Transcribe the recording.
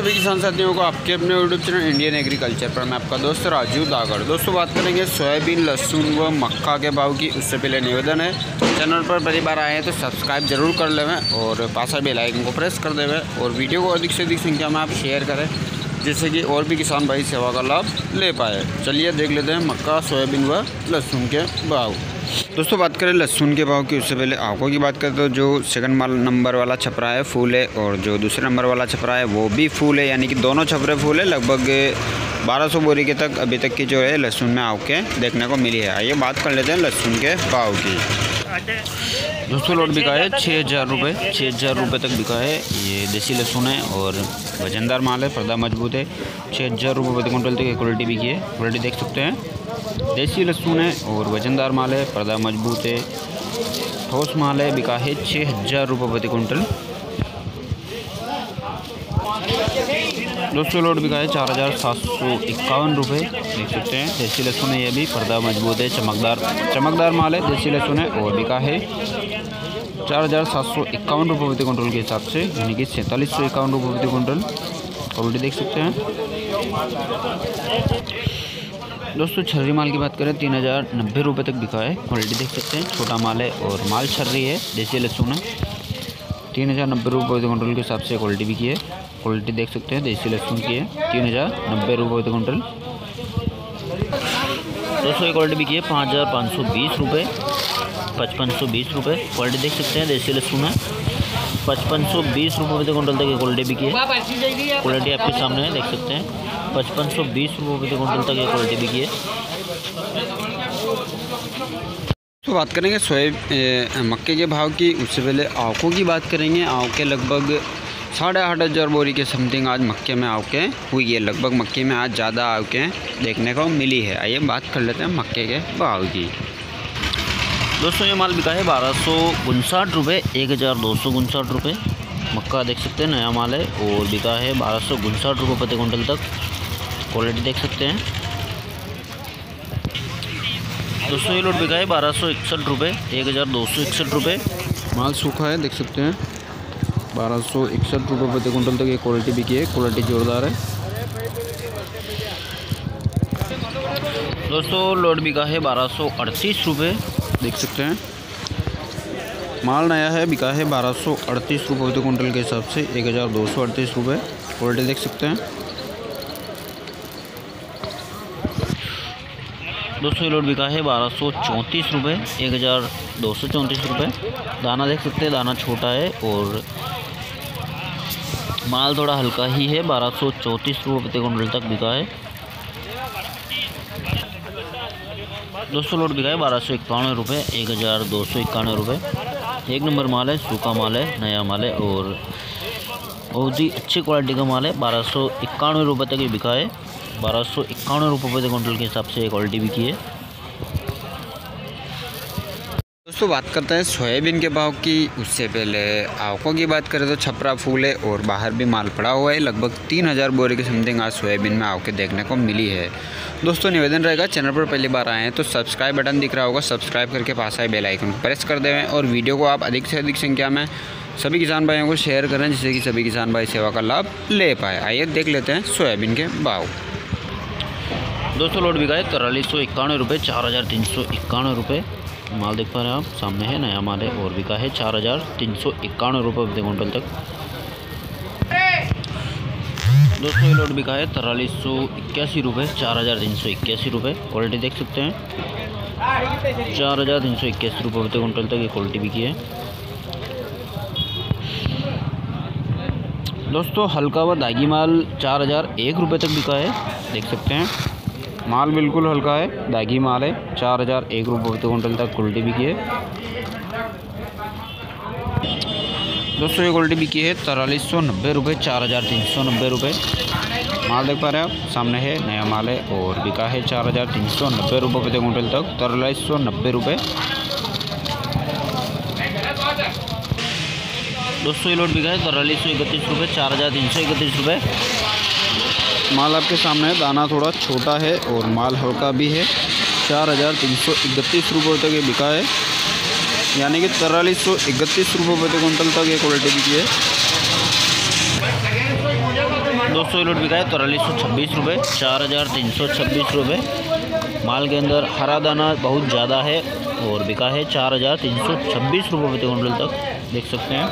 सभी किसान साथियों को आपके अपने यूट्यूब चैनल इंडियन एग्रीकल्चर पर मैं आपका दोस्त राजू दागड़। दोस्तों, बात करेंगे सोयाबीन, लहसुन व मक्का के भाव की। उससे पहले निवेदन है, चैनल पर पहली बार आए हैं तो सब्सक्राइब ज़रूर कर लेवें और पासा बेल आइकन को प्रेस कर देवें और वीडियो को अधिक से अधिक संख्या में आप शेयर करें, जिससे कि और भी किसान भाई सेवा का लाभ ले पाए। चलिए, देख लेते हैं मक्का, सोयाबीन व लहसुन के भाव। दोस्तों, बात करें लहसुन के भाव की, उससे पहले आँखों की बात करें तो जो सेकंड माल नंबर वाला छपरा है, फूल है और जो दूसरे नंबर वाला छपरा है, वो भी फूल है, यानी कि दोनों छपरे फूल है। लगभग 1200 बोरी के तक अभी तक की जो है लहसुन में आवके देखने को मिली है। आइए बात कर लेते हैं लहसुन के भाव की। दोस्तों लोट बिका है छः हज़ार रुपये छः हज़ार रुपये तक बिका है। ये देसी लहसुन है और वजनदार माल है, पर्दा मज़बूत है। छः हज़ार रुपये प्रति क्विंटल तक क्वालिटी बिकी है। क्वालिटी देख सकते हैं। देसी लहसुन है और वजनदार माल है, पर्दा मज़बूत है। ठोस माल है बिका है छः हज़ार रुपये प्रति कुंटल दोस्तों, लोड बिका है चार हज़ार सात सौ इक्यावन रुपये देख सकते हैं। देसी लहसुन है ये भी, पर्दा मज़बूत है, चमकदार चमकदार माल है, देसी लहसुन है और बिका है चार हज़ार सात सौ इक्यावन रुपये प्रति कुंटल के हिसाब से, यानी कि सैंतालीस सौ इक्यावन रुपये प्रति कुंटल क्वालिटी देख सकते हैं। दोस्तों छर्री माल की बात करें तीन हज़ार नब्बे रुपये तक बिका है। क्वालिटी देख सकते हैं छोटा माल है और माल छर्री है देसी लहसुन है। तीन हज़ार नब्बे रुपये कुंटल के हिसाब से क्वालिटी बिकी है। क्वालिटी देख सकते हैं देसी लहसुन की है तीन हज़ार नब्बे रुपये कुंटल। दोस्तों ये क्वालिटी बिकी है पाँच हज़ार पाँच सौ बीस रुपये पचपन सौ बीस रुपये क्वालिटी देख सकते हैं देसी लहसुन है। पचपन सौ बीस रुपये प्रति कुंटल तक ये क्वालिटी बिकी है। क्वालिटी आपके सामने है देख सकते हैं। पचपन सौ बीस रुपये प्रति कुंटल तक ये क्वालिटी बिकी है। तो बात करेंगे सोए मक्के के भाव की उससे पहले आँखों की बात करेंगे। आँखें लगभग साढ़े आठ हज़ार बोरी के समथिंग आज मक्के में आवके हुई है। लगभग मक्के में आज ज़्यादा आवके देखने को मिली है। आइए बात कर लेते हैं मक्के के भाव की। दोस्तों ये माल बिका है बारह सौ उनसाठ रुपये एक हज़ार दो सौ उनसाठ रुपये। मक्का देख सकते हैं नया माल है और बिका है बारह सौ उनसाठ रुपये प्रति कुंटल तक। क्वालिटी देख सकते हैं। दोस्तों ये लोट बिका है बारह सौ इकसठ रुपये एक हज़ार दो सौ इकसठ रुपये माल सूखा है देख सकते हैं। बारह सौ इकसठ रुपये प्रति कुंटल तक ये क्वालिटी बिकी है क्वालिटी जोरदार है। दोस्तों लोड बिका है बारह सौ अड़तीस रुपये देख सकते हैं। माल नया है बिका है बारह सौ अड़तीस रुपये प्रति कुंटल के हिसाब से एक हज़ार दो सौ अड़तीस रुपये क्वालिटी देख सकते हैं। दोस्तों ये लोड बिका है, बारह सौ चौंतीस रुपये एक हज़ार दो सौ चौंतीस रुपये दाना देख सकते हैं, दाना छोटा है और माल थोड़ा हल्का ही है, बारह सौ चौंतीस रुपये प्रति कुंटल तक बिका है। दोस्तों लोट बिका है, बारह सौ इक्यानवे रुपये एक हज़ार दो सौ इक्यानवे रुपये एक नंबर माल है, सूखा माल है, नया माल है और बहुत ही अच्छी क्वालिटी का माल है। बारह सौ इक्यानवे रुपये तक ये बिका है। बारह सौ इक्यानवे रुपये प्रति क्विंटल के हिसाब से क्वालिटी बिकी है। दोस्तों, बात करते हैं सोयाबीन के भाव की। उससे पहले आवकों की बात करें तो छपरा फूल है और बाहर भी माल पड़ा हुआ है। लगभग तीन हज़ार बोरे की समथिंग आज सोयाबीन में आवके देखने को मिली है। दोस्तों, निवेदन रहेगा, चैनल पर पहली बार आए हैं तो सब्सक्राइब बटन दिख रहा होगा। सब्सक्राइब करके पास आए बेल आइकन प्रेस कर देवें और वीडियो को आप अधिक से अधिक संख्या में सभी किसान भाइयों को शेयर करें, जिससे कि सभी किसान भाई सेवा का लाभ ले पाए। आइए देख लेते हैं सोयाबीन के भाव। दोस्तों, लोड बिका है तिरालीस सौ इक्यानवे रुपये, चार हज़ार तीन सौ इक्यानवे रुपये। माल देख पा रहे हैं आप। सामने है नया माल है, और बिका है। चार हज़ार तीन सौ इक्यानवे रुपये प्रति कुंटल तक। दोस्तों, ये लोड बिका है तिरालीस सौ इक्यासी रुपये चार हज़ार तीन सौ इक्यासी रुपये क्वालिटी देख सकते हैं। चार हज़ार तीन सौ इक्यासी रुपये प्रति क्विंटल तक, ये क्वालिटी बिकी है। दोस्तों, हल्का व दागी माल चार हज़ार एक रुपये तक बिका है, देख सकते हैं। माल बिल्कुल हल्का है, दागी माल है, चार हज़ार एक रुपये प्रति क्विंटल तक क्वालिटी बिकी है। दोस्तों, ये क्वालिटी बिकी है तिरालीस सौ नब्बे रुपये चार हज़ार तीन सौ नब्बे रुपये माल देख पा रहे हैं आप, सामने है, नया माल है और बिका है चार हज़ार तीन सौ नब्बे रुपये प्रति क्विंटल तक तिरालीस सौ नब्बे रुपये दोस्तों, ये लोड बिका है तिरालीस सौ इकतीस रुपये चार हज़ार तीन सौ इकतीस रुपये माल आपके सामने है। दाना थोड़ा छोटा है और माल हल्का भी है। चार हज़ार तीन सौ इकतीस रुपये तक ये बिका है। यानी कि तिरालीस सौ इकतीस रुपये प्रति कुंटल तक ये क्वालिटी बिकी है। दो सौ यूनिट बिका है, तिरालीस सौ छब्बीस रुपये चार हज़ार तीन सौ छब्बीस रुपये माल के अंदर हरा दाना बहुत ज़्यादा है और बिका है चार हज़ार तीन सौ छब्बीस रुपये प्रति क्विंटल तक। देख सकते हैं।